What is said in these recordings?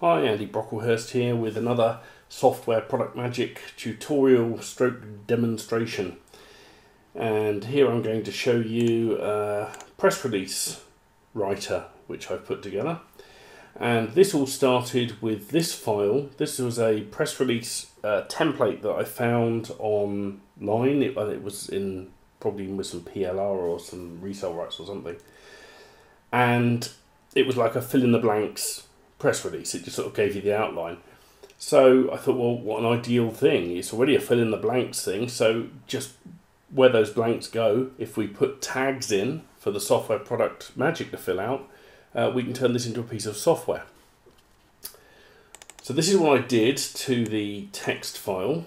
Hi, Andy Brocklehurst here with another Software Product Magic tutorial stroke demonstration. And here I'm going to show you a press release writer which I've put together. And this all started with this file. This was a press release uh, template that I found online. It, it was in probably with some PLR or some resale rights or something. And it was like a fill in the blanks press release. It just sort of gave you the outline. So I thought, well, what an ideal thing. It's already a fill in the blanks thing. So just where those blanks go, if we put tags in for the software product magic to fill out, uh, we can turn this into a piece of software. So this is what I did to the text file.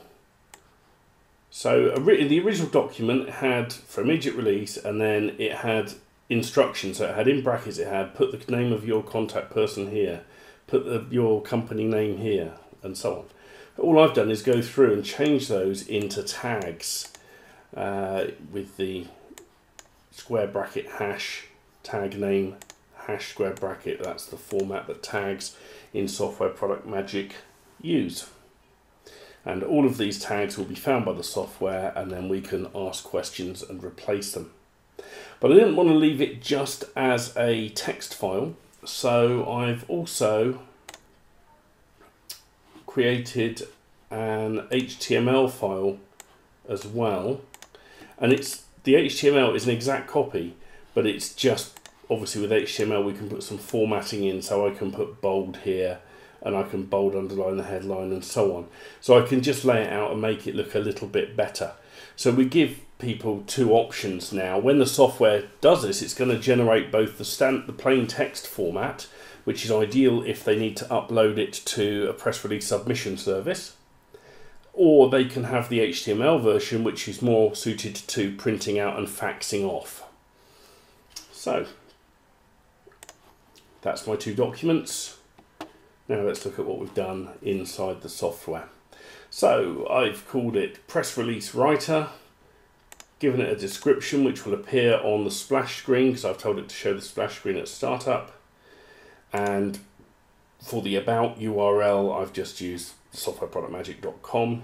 So the original document had for immediate release and then it had instructions. So it had in brackets, it had put the name of your contact person here, put the, your company name here, and so on. All I've done is go through and change those into tags uh, with the square bracket hash tag name hash square bracket. That's the format that tags in Software Product Magic use. And all of these tags will be found by the software and then we can ask questions and replace them. But I didn't want to leave it just as a text file, so I've also created an HTML file as well. And it's the HTML is an exact copy, but it's just obviously with HTML we can put some formatting in so I can put bold here and I can bold underline the headline and so on. So I can just lay it out and make it look a little bit better. So we give people two options now. When the software does this, it's going to generate both the, stand, the plain text format, which is ideal if they need to upload it to a press release submission service, or they can have the HTML version, which is more suited to printing out and faxing off. So, that's my two documents. Now let's look at what we've done inside the software. So I've called it Press Release Writer, given it a description which will appear on the splash screen because I've told it to show the splash screen at startup. And for the About URL, I've just used softwareproductmagic.com.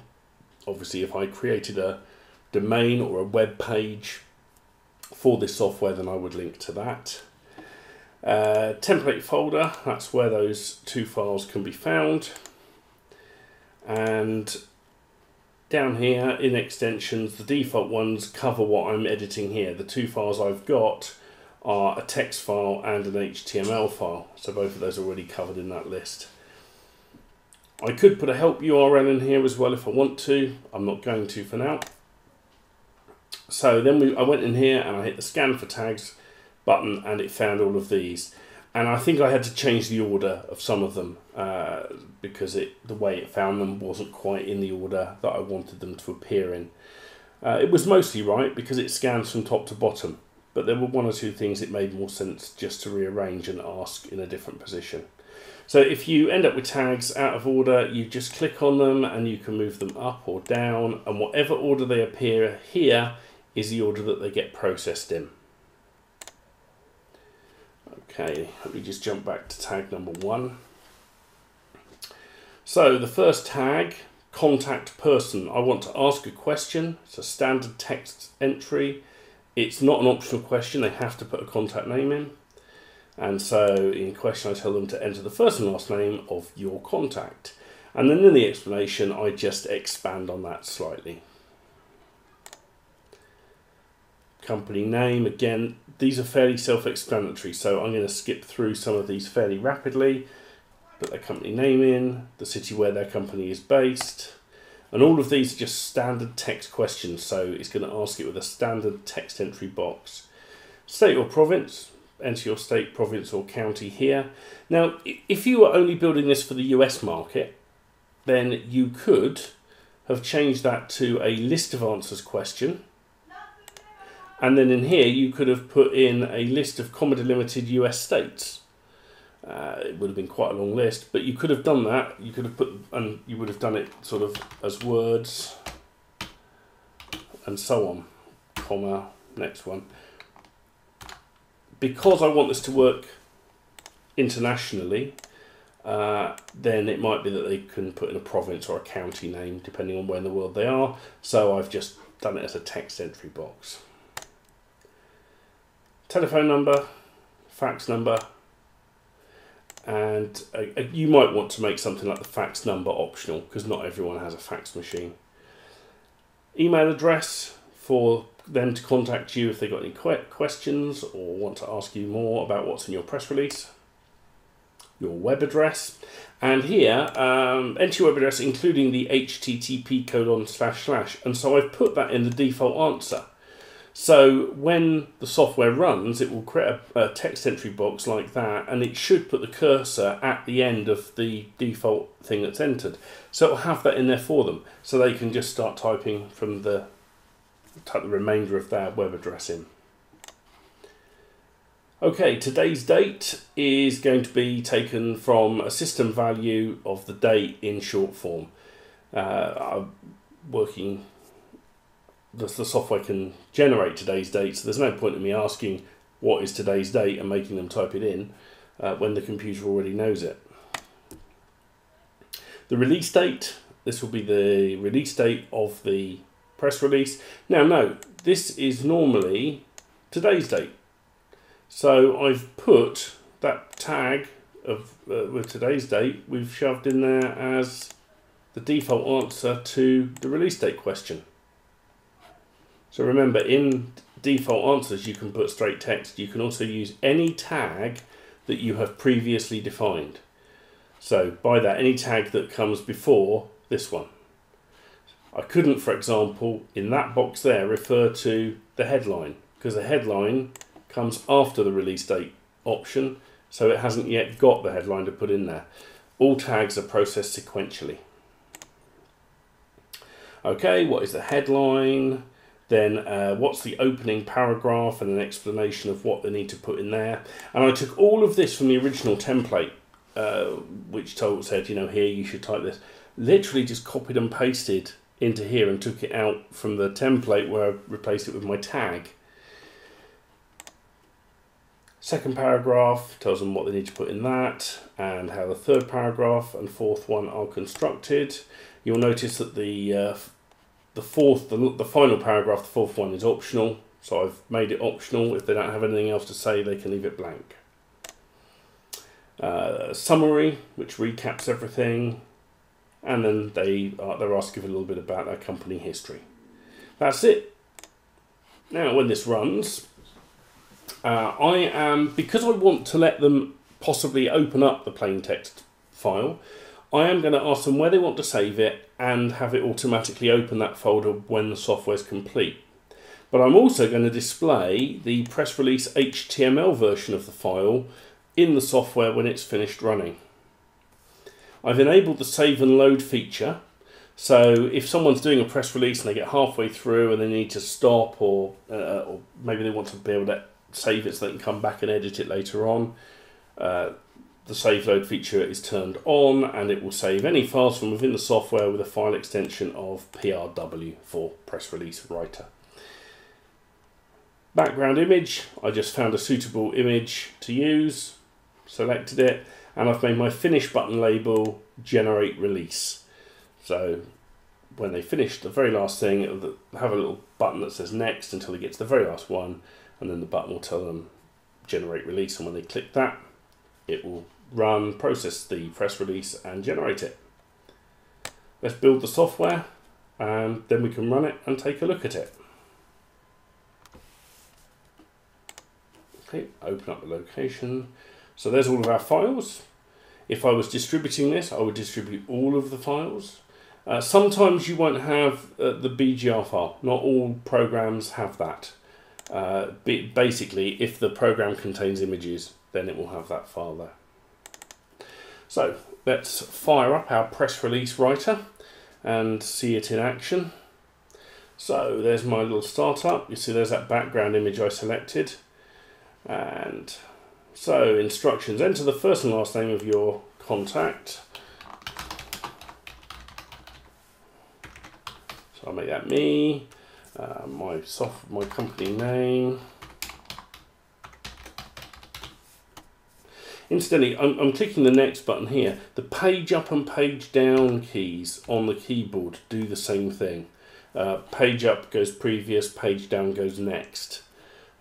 Obviously, if I created a domain or a web page for this software, then I would link to that. Uh, template folder, that's where those two files can be found. And down here in extensions, the default ones cover what I'm editing here. The two files I've got are a text file and an HTML file. So both of those are already covered in that list. I could put a help URL in here as well if I want to. I'm not going to for now. So then we, I went in here and I hit the scan for tags button and it found all of these. And I think I had to change the order of some of them uh, because it the way it found them wasn't quite in the order that I wanted them to appear in. Uh, it was mostly right because it scans from top to bottom, but there were one or two things it made more sense just to rearrange and ask in a different position. So if you end up with tags out of order, you just click on them and you can move them up or down, and whatever order they appear here is the order that they get processed in. Okay, let me just jump back to tag number one. So the first tag, contact person. I want to ask a question. It's a standard text entry. It's not an optional question. They have to put a contact name in. And so in question, I tell them to enter the first and last name of your contact. And then in the explanation, I just expand on that slightly company name. Again, these are fairly self-explanatory, so I'm going to skip through some of these fairly rapidly. Put their company name in, the city where their company is based, and all of these are just standard text questions, so it's going to ask it with a standard text entry box. State or province, enter your state, province or county here. Now, if you were only building this for the US market, then you could have changed that to a list of answers question and then in here, you could have put in a list of comma delimited US states. Uh, it would have been quite a long list, but you could have done that. You could have put, and you would have done it sort of as words and so on, comma, next one. Because I want this to work internationally, uh, then it might be that they can put in a province or a county name depending on where in the world they are. So I've just done it as a text entry box. Telephone number, fax number, and uh, uh, you might want to make something like the fax number optional because not everyone has a fax machine. Email address for them to contact you if they've got any questions or want to ask you more about what's in your press release. Your web address, and here um, enter your web address including the HTTP colon slash slash, and so I've put that in the default answer. So when the software runs, it will create a, a, text entry box like that, and it should put the cursor at the end of the default thing that's entered. So it'll have that in there for them, so they can just start typing from the type the remainder of their web address in. Okay, today's date is going to be taken from a system value of the date in short form. Uh, I'm working the, the software can generate today's date, so there's no point in me asking what is today's date and making them type it in uh, when the computer already knows it. The release date, this will be the release date of the press release. Now note, this is normally today's date. So I've put that tag of uh, with today's date, we've shoved in there as the default answer to the release date question. So remember, in default answers, you can put straight text. You can also use any tag that you have previously defined. So by that, any tag that comes before this one. I couldn't, for example, in that box there, refer to the headline because the headline comes after the release date option, so it hasn't yet got the headline to put in there. All tags are processed sequentially. Okay, what is the headline? Then uh, what's the opening paragraph and an explanation of what they need to put in there. And I took all of this from the original template, uh, which told said, you know, here you should type this. Literally just copied and pasted into here and took it out from the template where I replaced it with my tag. Second paragraph tells them what they need to put in that and how the third paragraph and fourth one are constructed. You'll notice that the uh, the fourth, the, the final paragraph, the fourth one is optional. So I've made it optional. If they don't have anything else to say, they can leave it blank. Uh, summary, which recaps everything. And then they are, they're asked to give a little bit about their company history. That's it. Now, when this runs, uh, I am, because I want to let them possibly open up the plain text file, I am going to ask them where they want to save it and have it automatically open that folder when the software is complete. But I'm also going to display the press release HTML version of the file in the software when it's finished running. I've enabled the save and load feature. So if someone's doing a press release and they get halfway through and they need to stop or, uh, or maybe they want to be able to save it so they can come back and edit it later on, uh, the save load feature is turned on and it will save any files from within the software with a file extension of PRW for press release writer. Background image, I just found a suitable image to use, selected it, and I've made my finish button label generate release. So when they finish the very last thing, have a little button that says next until they get to the very last one, and then the button will tell them generate release, and when they click that, it will run, process the press release and generate it. Let's build the software and then we can run it and take a look at it. Okay, open up the location. So there's all of our files. If I was distributing this, I would distribute all of the files. Uh, sometimes you won't have uh, the BGR file. Not all programs have that. Uh, basically, if the program contains images, then it will have that file there. So let's fire up our press release writer and see it in action. So there's my little startup. You see there's that background image I selected. And so instructions, enter the first and last name of your contact. So I'll make that me, uh, my soft, my company name. Incidentally, I'm, I'm clicking the next button here. The page up and page down keys on the keyboard do the same thing. Uh, page up goes previous, page down goes next.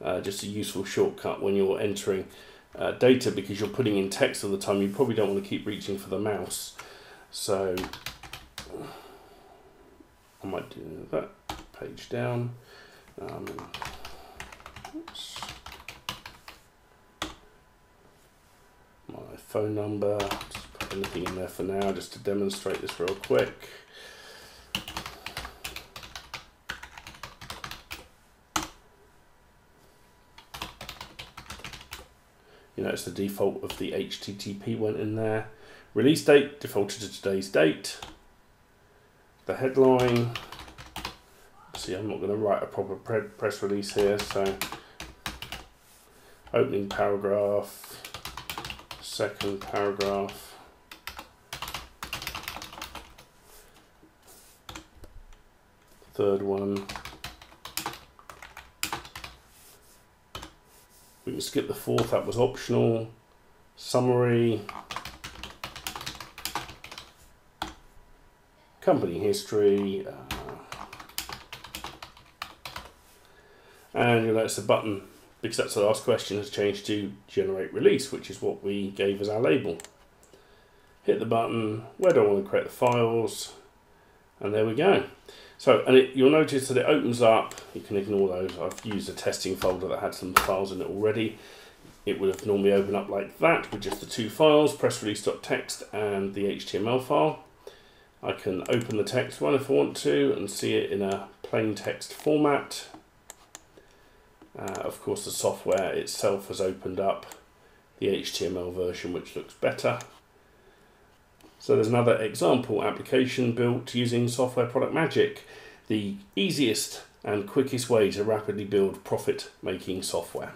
Uh, just a useful shortcut when you're entering uh, data because you're putting in text all the time. You probably don't want to keep reaching for the mouse. So I might do that. Page down. Um, oops. My phone number. Just put anything in there for now just to demonstrate this real quick. You notice the default of the HTTP went in there. Release date defaulted to today's date. The headline. See, I'm not going to write a proper press release here, so opening paragraph, second paragraph. Third one. We can skip the fourth, that was optional. Summary. Company history. Uh, and you'll notice the button, because that's the last question, has changed to generate release, which is what we gave as our label. Hit the button, where do I want to create the files? And there we go. So, and it, you'll notice that it opens up, you can ignore those, I've used a testing folder that had some files in it already. It would have normally opened up like that with just the two files, press release.txt and the HTML file. I can open the text one if I want to and see it in a plain text format. Uh, of course the software itself has opened up the HTML version which looks better. So there's another example application built using Software Product Magic, the easiest and quickest way to rapidly build profit-making software.